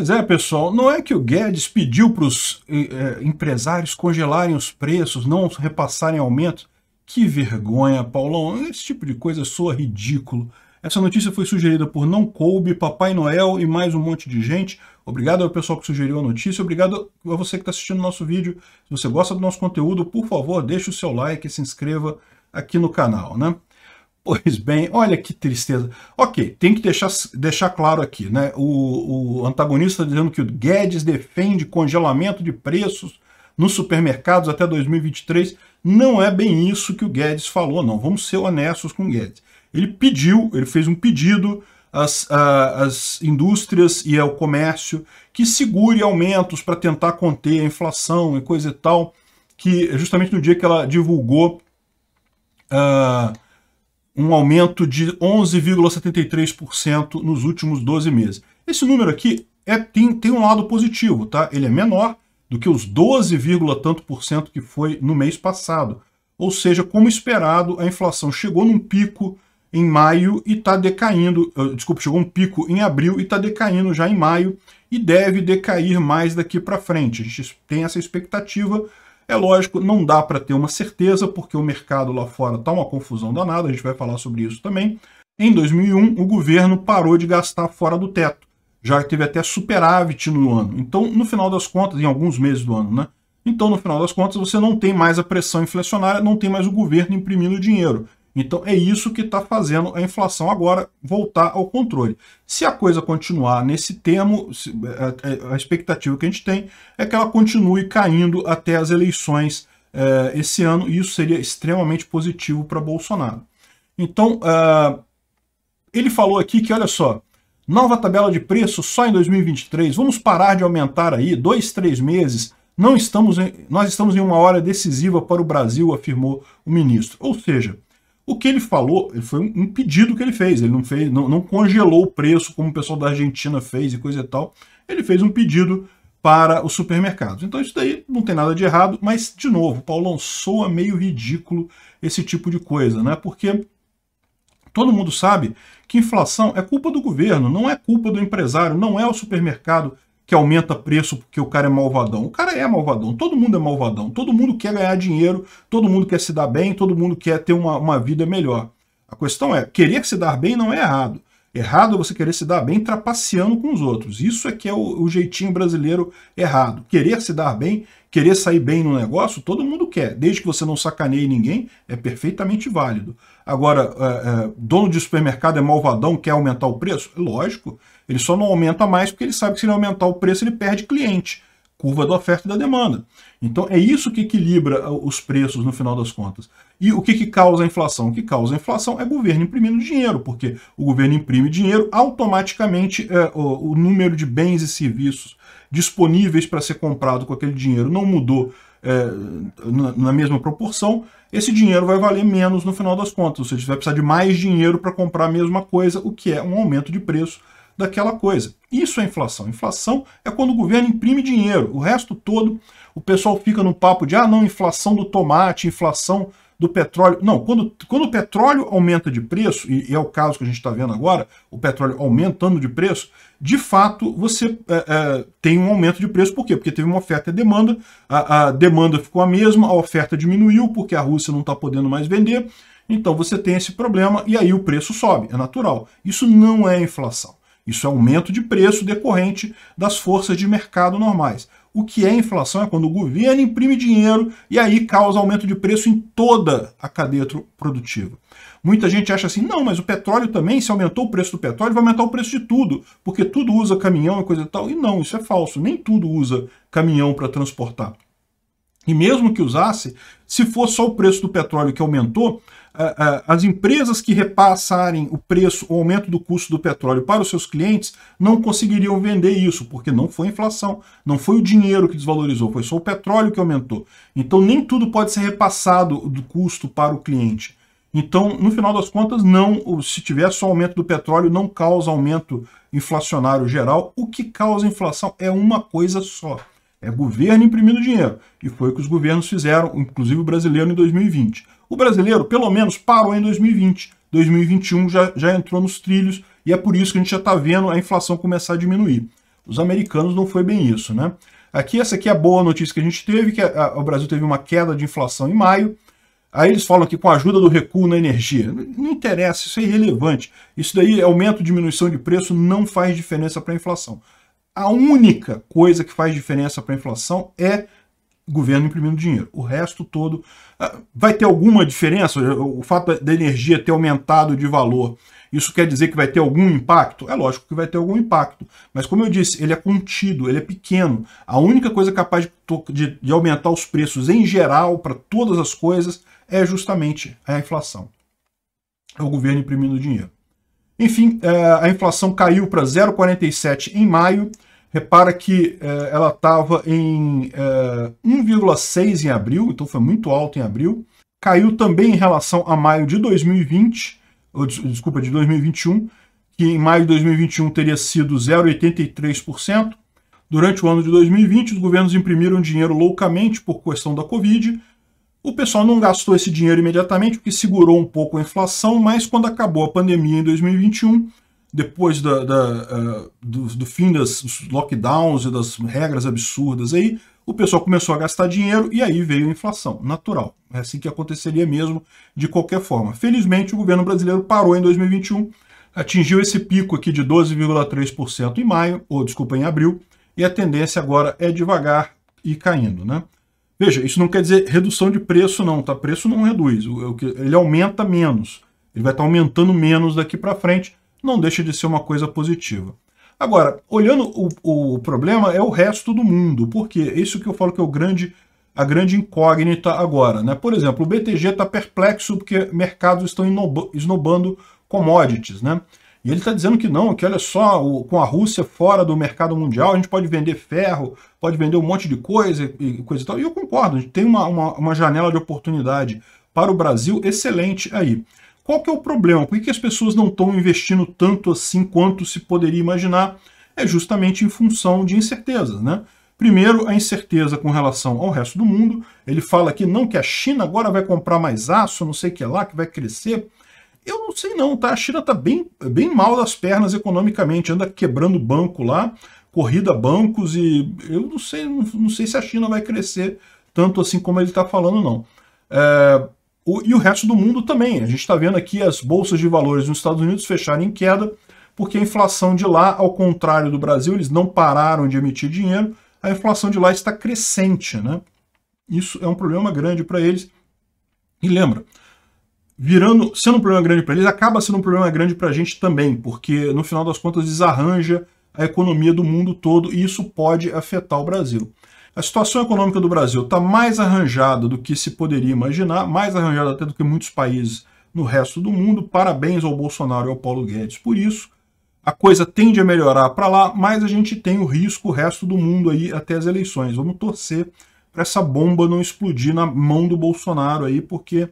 Pois é, pessoal, não é que o Guedes pediu para os eh, empresários congelarem os preços, não repassarem aumentos? Que vergonha, Paulão. Esse tipo de coisa soa ridículo. Essa notícia foi sugerida por Não Coube, Papai Noel e mais um monte de gente. Obrigado ao pessoal que sugeriu a notícia, obrigado a você que está assistindo o nosso vídeo. Se você gosta do nosso conteúdo, por favor, deixe o seu like e se inscreva aqui no canal, né? Pois bem, olha que tristeza. Ok, tem que deixar, deixar claro aqui, né? O, o antagonista está dizendo que o Guedes defende congelamento de preços nos supermercados até 2023. Não é bem isso que o Guedes falou, não. Vamos ser honestos com o Guedes. Ele pediu, ele fez um pedido às, às indústrias e ao comércio que segure aumentos para tentar conter a inflação e coisa e tal, que justamente no dia que ela divulgou uh, um aumento de 11,73% nos últimos 12 meses. Esse número aqui é, tem, tem um lado positivo, tá? Ele é menor do que os 12, tanto por cento que foi no mês passado. Ou seja, como esperado, a inflação chegou num pico em maio e está decaindo, uh, desculpa, chegou um pico em abril e está decaindo já em maio e deve decair mais daqui para frente. A gente tem essa expectativa é lógico, não dá para ter uma certeza, porque o mercado lá fora está uma confusão danada, a gente vai falar sobre isso também. Em 2001, o governo parou de gastar fora do teto, já teve até superávit no ano. Então, no final das contas, em alguns meses do ano, né? Então, no final das contas, você não tem mais a pressão inflacionária, não tem mais o governo imprimindo dinheiro. Então é isso que está fazendo a inflação agora voltar ao controle. Se a coisa continuar nesse termo, a, expectativa que a gente tem é que ela continue caindo até as eleições eh, esse ano, e isso seria extremamente positivo para Bolsonaro. Então, ele falou aqui que, olha só, nova tabela de preço só em 2023, vamos parar de aumentar aí, dois, três meses, não estamos em, nós estamos em uma hora decisiva para o Brasil, afirmou o ministro. Ou seja, o que ele falou foi um pedido que ele fez, ele não, fez, não, não congelou o preço como o pessoal da Argentina fez e coisa e tal. Ele fez um pedido para os supermercados. Então isso daí não tem nada de errado, mas, de novo, Paulão, soa meio ridículo esse tipo de coisa, né? Porque todo mundo sabe que inflação é culpa do governo, não é culpa do empresário, não é o supermercado que aumenta preço porque o cara é malvadão. O cara é malvadão, todo mundo é malvadão, todo mundo quer ganhar dinheiro, todo mundo quer se dar bem, todo mundo quer ter uma, uma vida melhor. A questão é, querer se dar bem não é errado. Errado é você querer se dar bem trapaceando com os outros. Isso é que é o, o, jeitinho brasileiro errado. Querer se dar bem, querer sair bem no negócio, todo mundo quer. Desde que você não sacaneie ninguém, é perfeitamente válido. Agora, é, é, dono de supermercado é malvadão, quer aumentar o preço? Lógico. Ele só não aumenta mais porque ele sabe que se ele aumentar o preço, ele perde cliente. Curva da oferta e da demanda. Então é isso que equilibra uh, os preços no final das contas. E o que, que causa a inflação? O que causa a inflação é o governo imprimindo dinheiro, porque o governo imprime dinheiro, automaticamente é, o, o número de bens e serviços disponíveis para ser comprado com aquele dinheiro não mudou é, na, na, mesma proporção, esse dinheiro vai valer menos no final das contas. Ou seja, você vai precisar de mais dinheiro para comprar a mesma coisa, o que é um aumento de preço daquela coisa. Isso é inflação. Inflação é quando o governo imprime dinheiro. O resto todo, o pessoal fica no papo de, ah, não, inflação do tomate, inflação do petróleo. Não, quando, quando o petróleo aumenta de preço, e, e é o caso que a gente está vendo agora, o petróleo aumentando de preço, de fato você é, é, tem um aumento de preço. Por quê? Porque teve uma oferta e demanda, a, a demanda ficou a mesma, a oferta diminuiu porque a Rússia não está podendo mais vender, então você tem esse problema e aí o preço sobe, é natural. Isso não é inflação. Isso é aumento de preço decorrente das forças de mercado normais. O que é inflação é quando o governo imprime dinheiro e aí causa aumento de preço em toda a cadeia produtiva. Muita gente acha assim, não, mas o petróleo também, se aumentou o preço do petróleo, vai aumentar o preço de tudo, porque tudo usa caminhão e coisa e tal. E não, isso é falso, nem tudo usa caminhão para transportar. E mesmo que usasse, se for só o preço do petróleo que aumentou, as empresas que repassarem o preço, o aumento do custo do petróleo para os seus clientes, não conseguiriam vender isso, porque não foi inflação, não foi o dinheiro que desvalorizou, foi só o petróleo que aumentou. Então nem tudo pode ser repassado do custo para o cliente. Então, no final das contas, não, se tiver só aumento do petróleo, não causa aumento inflacionário geral. O que causa inflação é uma coisa só. É governo imprimindo dinheiro. E foi o que os governos fizeram, inclusive o brasileiro, em 2020. O brasileiro, pelo menos, parou em 2020. 2021 já, já entrou nos trilhos e é por isso que a gente já está vendo a inflação começar a diminuir. Os americanos não foi bem isso, né? Aqui, essa aqui é a boa notícia que a gente teve, que a, a, o Brasil teve uma queda de inflação em maio, Aí eles falam que com a ajuda do recuo na energia. Não interessa, isso é irrelevante. Isso daí, aumento diminuição de preço, não faz diferença para a inflação. A única coisa que faz diferença para a inflação é o governo imprimindo dinheiro. O resto todo ah, vai ter alguma diferença? O fato da energia ter aumentado de valor, isso quer dizer que vai ter algum impacto? É lógico que vai ter algum impacto. Mas como eu disse, ele é contido, ele é pequeno. A única coisa capaz de, de, aumentar os preços em geral para todas as coisas é justamente a inflação. É o governo imprimindo dinheiro. Enfim, é, a inflação caiu para 0,47 em maio. Repara que é, ela estava em 1,6 é, em abril, então foi muito alto em abril. Caiu também em relação a maio de 2020, ou, desculpa, de 2021, que em maio de 2021 teria sido 0,83%. Durante o ano de 2020, os governos imprimiram dinheiro loucamente por questão da Covid, o pessoal não gastou esse dinheiro imediatamente, porque segurou um pouco a inflação, mas quando acabou a pandemia em 2021, depois da, da, uh, do, do, fim dos lockdowns e das regras absurdas aí, o pessoal começou a gastar dinheiro e aí veio a inflação, natural. É assim que aconteceria mesmo, de qualquer forma. Felizmente, o governo brasileiro parou em 2021, atingiu esse pico aqui de 12,3% em maio, ou desculpa, em abril, e a tendência agora é devagar e caindo, né? Veja, isso não quer dizer redução de preço não, tá? Preço não reduz, ele aumenta menos. Ele vai estar aumentando menos daqui para frente, não deixa de ser uma coisa positiva. Agora, olhando o, o problema é o resto do mundo, porque isso que eu falo que é o grande, a grande incógnita agora. Né? Por exemplo, o BTG está perplexo porque mercados estão esnobando commodities. Né? E ele está dizendo que não, que olha só, o, com a Rússia fora do mercado mundial, a gente pode vender ferro, pode vender um monte de coisa e coisa e tal. E eu concordo, a gente tem uma, uma, uma janela de oportunidade para o Brasil excelente aí. Qual que é o problema? Por que as pessoas não estão investindo tanto assim quanto se poderia imaginar? É justamente em função de incertezas, né? Primeiro, a incerteza com relação ao resto do mundo. Ele fala que não que a China agora vai comprar mais aço, não sei o que lá, que vai crescer. Eu não sei não, tá? A China tá bem, bem mal das pernas economicamente, anda quebrando banco lá, corrida bancos e eu não sei, não, não, sei se a China vai crescer tanto assim como ele está falando, não. É, o, e o resto do mundo também. A gente está vendo aqui as bolsas de valores nos Estados Unidos fecharem em queda, porque a inflação de lá, ao contrário do Brasil, eles não pararam de emitir dinheiro, a inflação de lá está crescente. Né? Isso é um problema grande para eles. E lembra, virando, sendo um problema grande para eles, acaba sendo um problema grande para a gente também, porque no final das contas desarranja a economia do mundo todo e isso pode afetar o Brasil. A situação econômica do Brasil está mais arranjada do que se poderia imaginar, mais arranjada até do que muitos países no resto do mundo. Parabéns ao Bolsonaro e ao Paulo Guedes por isso. A coisa tende a melhorar para lá, mas a gente tem o risco, o resto do mundo aí até as eleições. Vamos torcer para essa bomba não explodir na mão do Bolsonaro aí, porque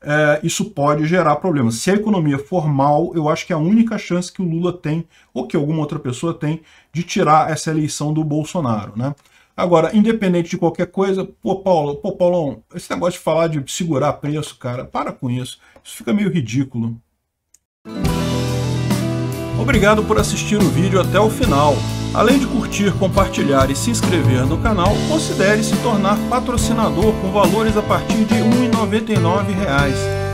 é, isso pode gerar problemas. Se a economia for mal, eu acho que é a única chance que o Lula tem, ou que alguma outra pessoa tem, de tirar essa eleição do Bolsonaro. Né? Agora, independente de qualquer coisa, pô, Paulo, pô, Paulão, esse negócio de falar de segurar preço, cara, para com isso. Isso fica meio ridículo. Obrigado por assistir o vídeo até o final. Além de curtir, compartilhar e se inscrever no canal, considere se tornar patrocinador com valores a partir de R$ 1,99